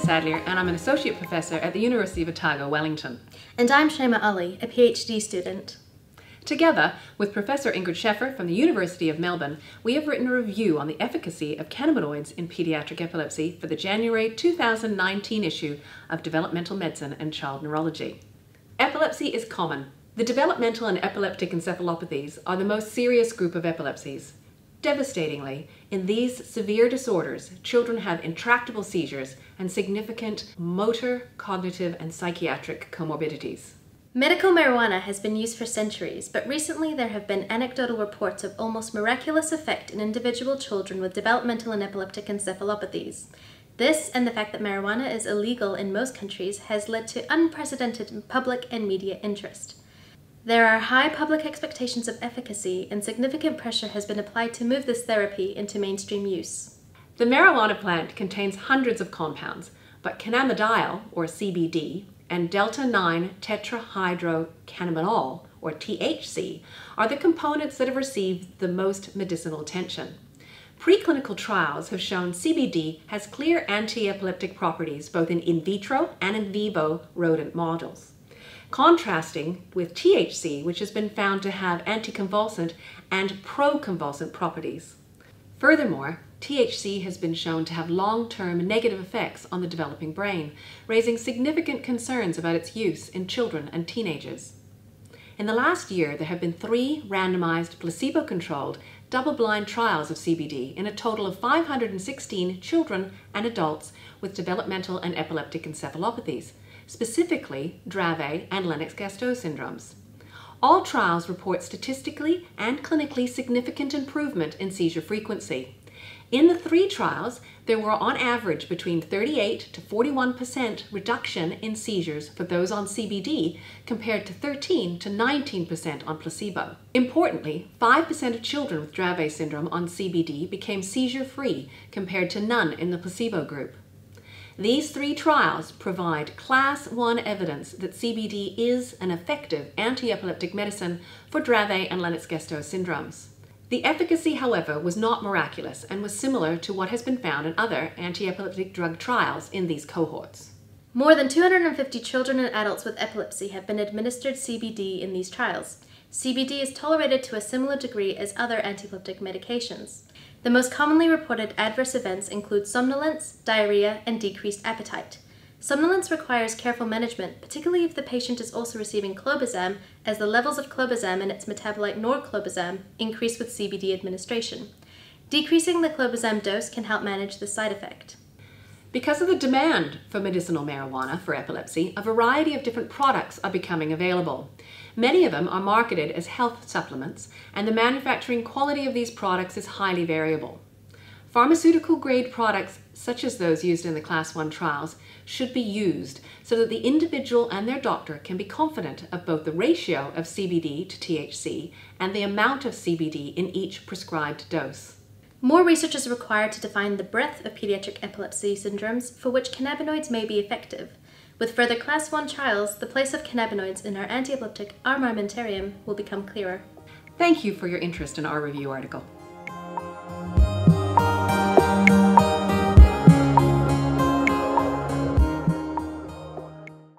Sadleir, and I'm an associate professor at the University of Otago, Wellington. And I'm Shayma Ali, a PhD student. Together with Professor Ingrid Scheffer from the University of Melbourne, we have written a review on the efficacy of cannabinoids in pediatric epilepsy for the January 2019 issue of Developmental Medicine and Child Neurology. Epilepsy is common. The developmental and epileptic encephalopathies are the most serious group of epilepsies. Devastatingly, in these severe disorders, children have intractable seizures and significant motor, cognitive, and psychiatric comorbidities. Medical marijuana has been used for centuries, but recently there have been anecdotal reports of almost miraculous effect in individual children with developmental and epileptic encephalopathies. This, and the fact that marijuana is illegal in most countries, has led to unprecedented public and media interest. There are high public expectations of efficacy, and significant pressure has been applied to move this therapy into mainstream use. The marijuana plant contains hundreds of compounds, but cannabidiol, or CBD, and delta 9 tetrahydrocannabinol, or THC, are the components that have received the most medicinal attention. Preclinical trials have shown CBD has clear anti-epileptic properties both in in vitro and in vivo rodent models, contrasting with THC, which has been found to have anticonvulsant and proconvulsant properties. Furthermore, THC has been shown to have long-term negative effects on the developing brain, raising significant concerns about its use in children and teenagers. In the last year, there have been three randomized placebo-controlled double-blind trials of CBD in a total of 516 children and adults with developmental and epileptic encephalopathies, specifically Dravet and Lennox-Gastaut syndromes. All trials report statistically and clinically significant improvement in seizure frequency. In the three trials, there were on average between 38 to 41% reduction in seizures for those on CBD compared to 13 to 19% on placebo. Importantly, 5% of children with Dravet syndrome on CBD became seizure-free compared to none in the placebo group. These three trials provide class 1 evidence that CBD is an effective anti-epileptic medicine for Dravet and Lennox-Gastaut syndromes. The efficacy, however, was not miraculous and was similar to what has been found in other anti-epileptic drug trials in these cohorts. More than 250 children and adults with epilepsy have been administered CBD in these trials. CBD is tolerated to a similar degree as other antiepileptic medications. The most commonly reported adverse events include somnolence, diarrhea, and decreased appetite. Somnolence requires careful management, particularly if the patient is also receiving clobazam, as the levels of clobazam and its metabolite norclobazam increase with CBD administration. Decreasing the clobazam dose can help manage the side effect. Because of the demand for medicinal marijuana for epilepsy, a variety of different products are becoming available. Many of them are marketed as health supplements, and the manufacturing quality of these products is highly variable. Pharmaceutical grade products, such as those used in the Class 1 trials, should be used so that the individual and their doctor can be confident of both the ratio of CBD to THC and the amount of CBD in each prescribed dose. More research is required to define the breadth of pediatric epilepsy syndromes for which cannabinoids may be effective. With further Class 1 trials, the place of cannabinoids in our anti-epileptic armamentarium will become clearer. Thank you for your interest in our review article.